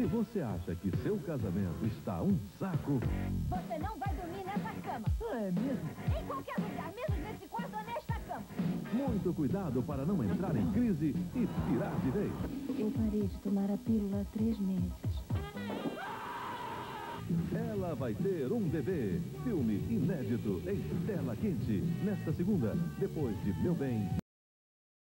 Se você acha que seu casamento está um saco... Você não vai dormir nessa cama. Ah, é mesmo? Em qualquer lugar, menos nesse quarto ou nesta cama. Muito cuidado para não entrar em crise e tirar de vez. Eu parei de tomar a pílula há três meses. Ela vai ter um bebê. Filme inédito em tela quente. Nesta segunda, depois de Meu Bem,